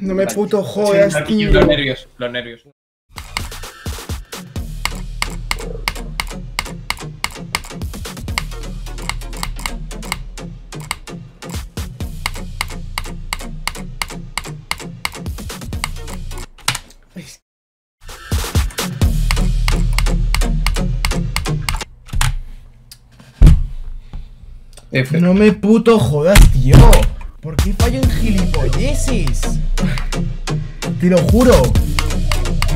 No me puto jodas, tío. Los nervios, los nervios. F. No me puto jodas, tío. ¿Por qué fallo en gilipolleces? Te lo juro.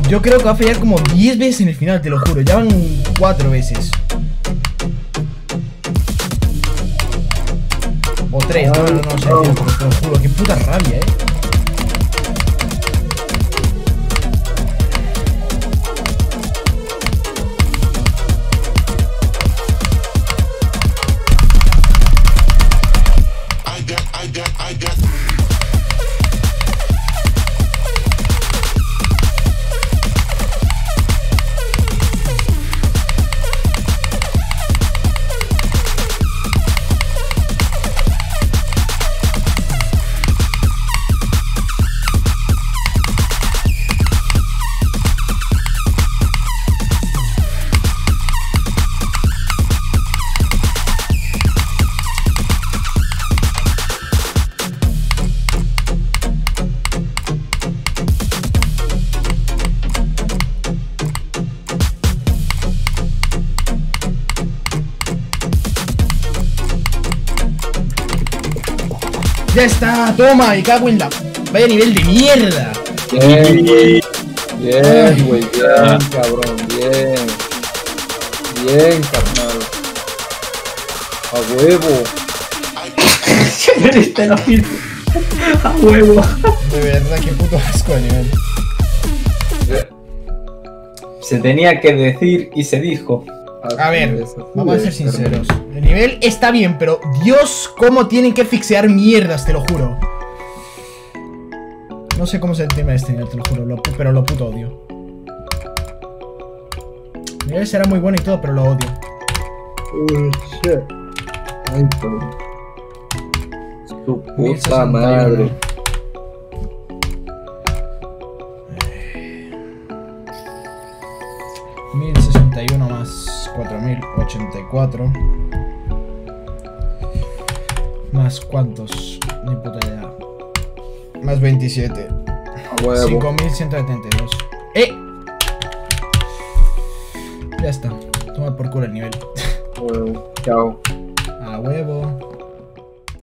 Yo creo que va a fallar como 10 veces en el final, te lo juro. Ya van 4 veces. O 3, no, no, no, sé, tío, pero te lo juro. Qué puta rabia, eh. Ya está, toma, me cago en la. Vaya nivel de mierda. Bien, güey. Bien, güey. Bien, cabrón. Bien. Bien, carnal. A huevo. Este lo mismo. A huevo. De verdad, qué puto asco de nivel. Se tenía que decir y se dijo. A ver, vamos a ser sinceros nivel está bien, pero Dios, cómo tienen que fixear mierdas, te lo juro. No sé cómo es el de este nivel, te lo juro, lo, pero lo puto odio. El nivel será muy bueno y todo, pero lo odio. Oh, shit. Ay, Su puta madre. uno más 4084 más cuántos, ni puta idea. Más 27. A huevo. 5172. ¡Eh! Ya está. Toma por culo el nivel. A huevo. Chao. A huevo.